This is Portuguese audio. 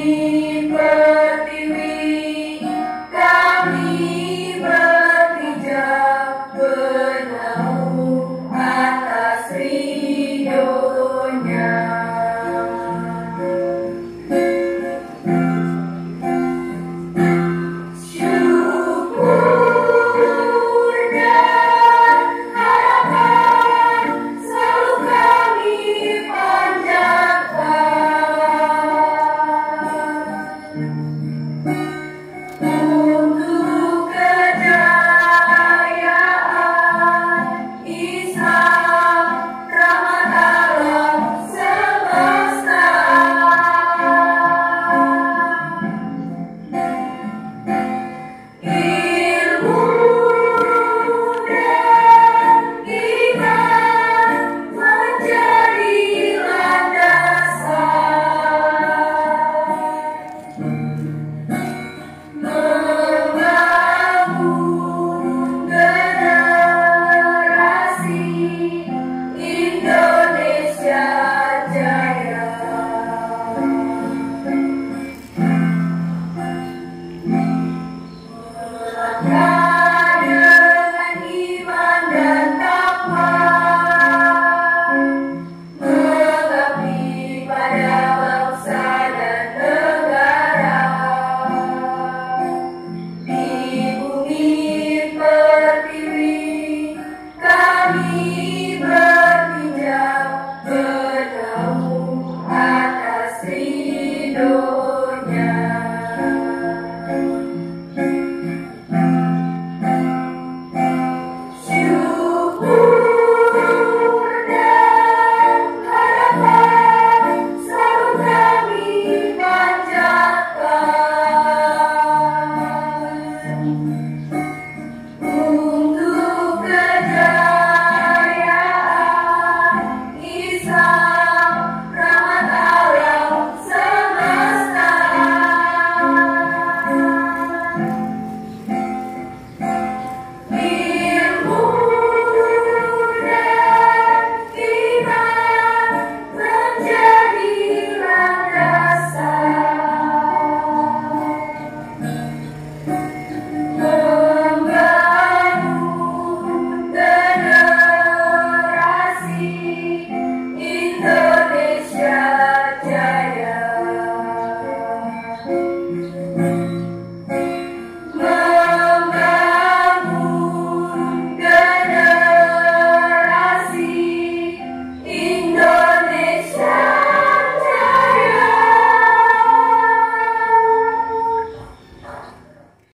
Amém.